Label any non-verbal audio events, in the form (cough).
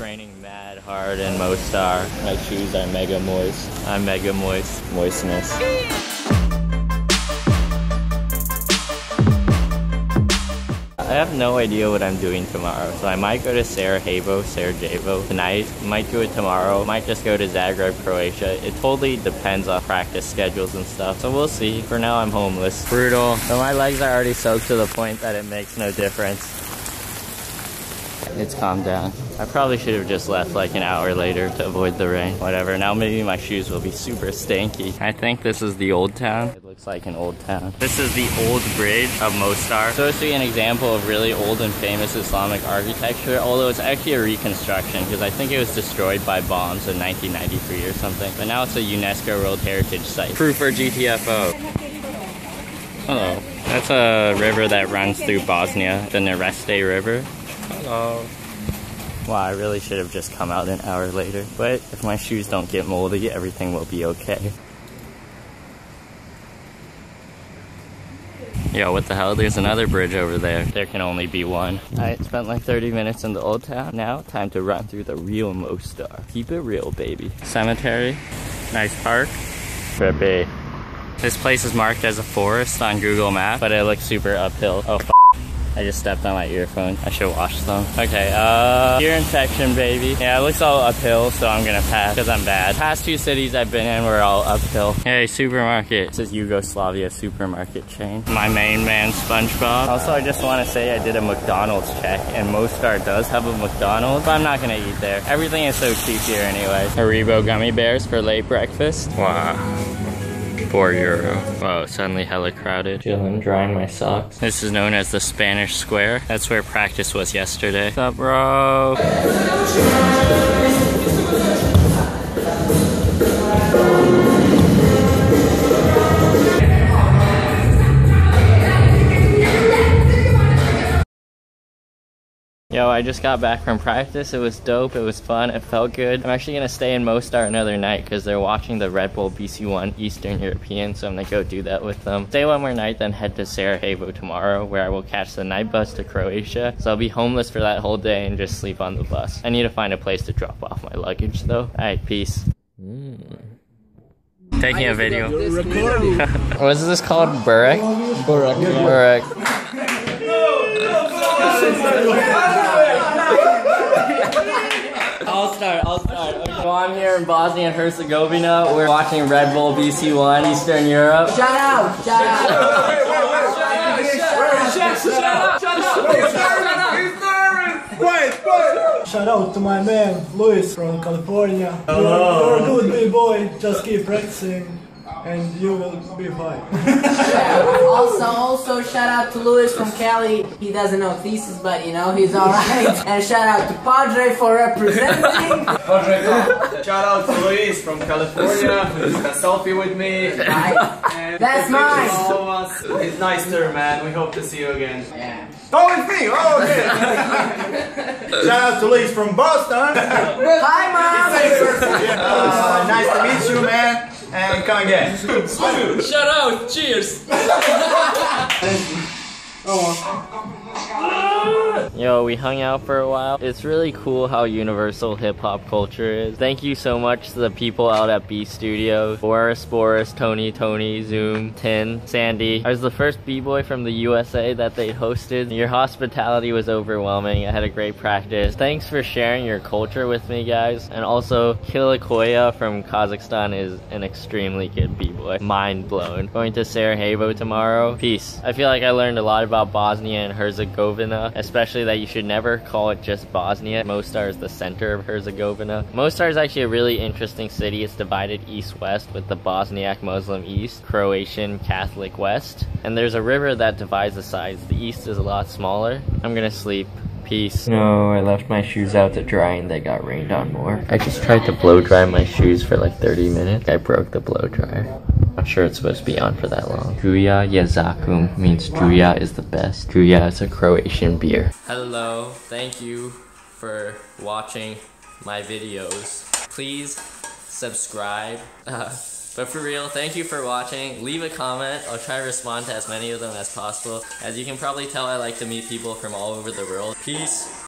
raining mad hard in Mostar. My shoes are mega moist. I'm mega moist. Moistness. I have no idea what I'm doing tomorrow, so I might go to Sarajevo, Sarajevo tonight, might do it tomorrow, might just go to Zagreb, Croatia. It totally depends on practice schedules and stuff, so we'll see. For now, I'm homeless. Brutal. But my legs are already soaked to the point that it makes no difference. It's calmed down. I probably should have just left like an hour later to avoid the rain. Whatever, now maybe my shoes will be super stanky. I think this is the old town. It looks like an old town. This is the old bridge of Mostar. Supposed to be an example of really old and famous Islamic architecture, although it's actually a reconstruction because I think it was destroyed by bombs in 1993 or something. But now it's a UNESCO World Heritage Site. Proof for GTFO. Hello. That's a river that runs through Bosnia, the Neretva River. Um, Hello. Wow, I really should have just come out an hour later. But if my shoes don't get moldy, everything will be okay. Yo, what the hell? There's another bridge over there. There can only be one. I spent like 30 minutes in the old town. Now, time to run through the real Mostar. Keep it real, baby. Cemetery. Nice park. Trippy. This place is marked as a forest on Google Maps, but it looks super uphill. Oh, I just stepped on my earphone. I should wash them. Okay, uh, ear infection, baby. Yeah, it looks all uphill, so I'm gonna pass because I'm bad. Past two cities I've been in were all uphill. Hey, supermarket. This is Yugoslavia supermarket chain. My main man, SpongeBob. Also, I just want to say I did a McDonald's check, and Mostar does have a McDonald's, but I'm not gonna eat there. Everything is so cheap here anyway. Haribo gummy bears for late breakfast. Wow. 4 euro. Whoa, suddenly hella crowded. Chilling, drying my socks. This is known as the Spanish Square. That's where practice was yesterday. What's up, bro? Yo, I just got back from practice. It was dope. It was fun. It felt good. I'm actually going to stay in Mostar another night because they're watching the Red Bull BC One Eastern European, so I'm going to go do that with them. Stay one more night, then head to Sarajevo tomorrow where I will catch the night bus to Croatia. So I'll be homeless for that whole day and just sleep on the bus. I need to find a place to drop off my luggage though. Alright, peace. Mm. Taking a video. (laughs) what is this called? Burek? Burek. Burek. I'll start, I'll start. Okay. So I'm here in Bosnia and Herzegovina. We're watching Red Bull BC One, Eastern Europe. Shout out! Shout out! Shout out to my man Luis from California. You're, you're a good big boy. Just keep practicing, and you will be fine. (laughs) Also, also shout out to Luis from Cali. He doesn't know thesis, but you know he's alright. (laughs) and shout out to Padre for representing. (laughs) Padre, shout out to Luis from California who took a selfie with me. Right? And That's took mine. of all of us. It's nice there, man. We hope to see you again. Yeah. Oh, it's me. Oh, okay. Shout out to Liz from Boston. Hi, mom. Uh, nice to meet you, man. And come again. (laughs) Shout out! Cheers! Yo, we hung out for a while. It's really cool how universal hip hop culture is. Thank you so much to the people out at B Studio. Boris, Boris, Tony, Tony, Zoom, Tin, Sandy. I was the first B-boy from the USA that they hosted. Your hospitality was overwhelming. I had a great practice. Thanks for sharing your culture with me, guys. And also, Kilikoya from Kazakhstan is an extremely good B-boy. Mind blown. Going to Sarajevo tomorrow. Peace. I feel like I learned a lot about Bosnia and Herzegovina, especially that you should never call it just Bosnia. Mostar is the center of Herzegovina. Mostar is actually a really interesting city. It's divided east-west with the Bosniak Muslim east, Croatian Catholic west, and there's a river that divides the sides. The east is a lot smaller. I'm gonna sleep. Peace. No, I left my shoes out to dry and they got rained on more. I just tried to blow dry my shoes for like 30 minutes. I broke the blow dryer. Not sure it's supposed to be on for that long. Druja Jezakum means Druja is the best. Druja is a Croatian beer. Hello, thank you for watching my videos. Please subscribe. (laughs) Uh, but for real, thank you for watching. Leave a comment. I'll try to respond to as many of them as possible. As you can probably tell, I like to meet people from all over the world. Peace.